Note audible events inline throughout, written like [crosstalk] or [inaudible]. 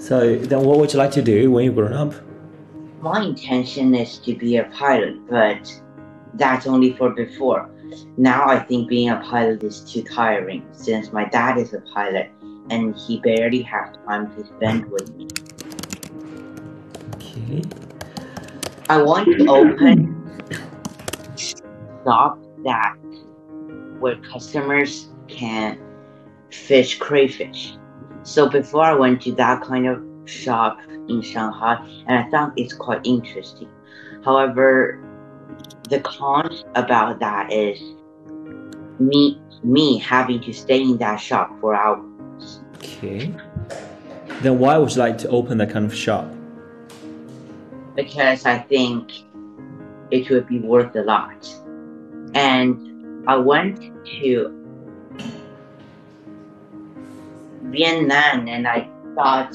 So then, what would you like to do when you grow up? My intention is to be a pilot, but that's only for before. Now I think being a pilot is too tiring since my dad is a pilot and he barely has time to spend with me. Okay. I want to open shop that where customers can fish crayfish. So before I went to that kind of shop in Shanghai and I found it's quite interesting. However, the cons about that is me me having to stay in that shop for hours. Okay. Then why would you like to open that kind of shop? because I think it would be worth a lot. And I went to Vietnam and I thought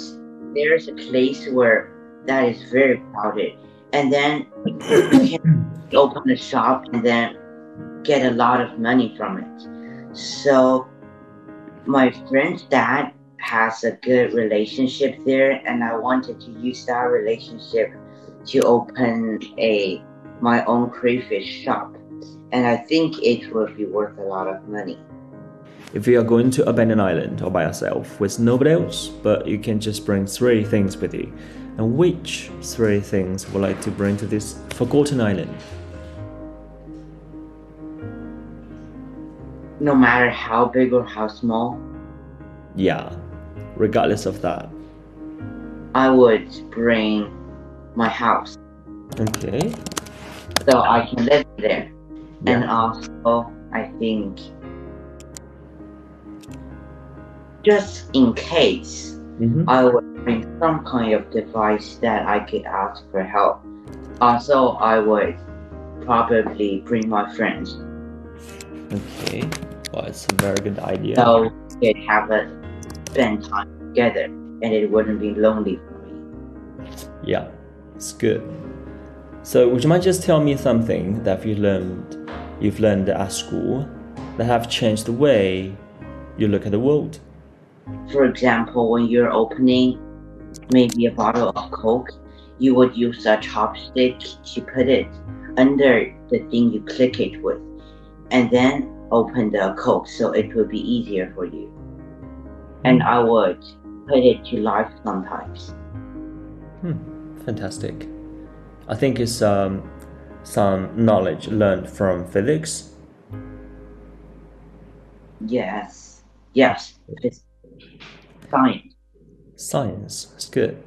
there's a place where that is very crowded. And then you can [coughs] open a shop and then get a lot of money from it. So my friend's dad has a good relationship there and I wanted to use that relationship to open a my own crayfish shop, and I think it will be worth a lot of money. If you are going to abandoned island or by yourself with nobody else, but you can just bring three things with you, and which three things would like to bring to this forgotten island? No matter how big or how small, Yeah, regardless of that. I would bring my house Okay. so I can live there. And also, I think just in case, Mhm. I would bring some kind of device that I could ask for help. Also, I would probably bring my friends Okay. Well, it's a very good idea. so we could have a spend time together and it wouldn't be lonely for me. Yeah, it's good. So, would you mind just tell me something that you learned, you've learned at school, that have changed the way you look at the world? For example, when you're opening maybe a bottle of Coke, you would use a chopstick to put it under the thing you click it with, and then open the Coke so it would be easier for you. And I would put it to life sometimes. Hmm, fantastic. I think it's um, some knowledge learned from physics. Yes, yes, science. Science, it's good.